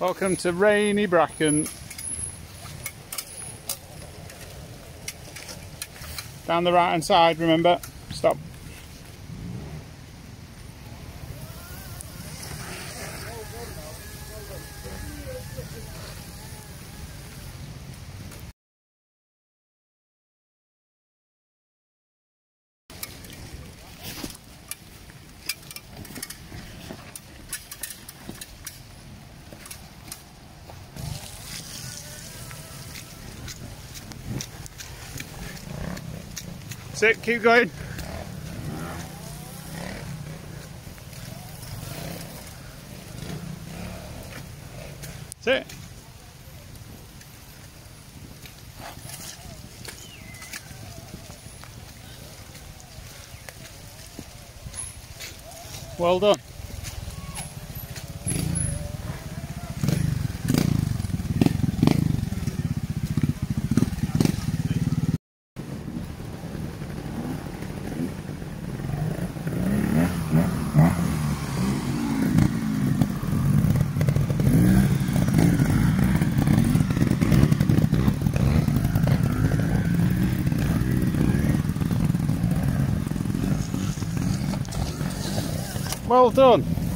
Welcome to rainy Bracken. Down the right hand side, remember? Sit, keep going. Sit. Well done. Well done.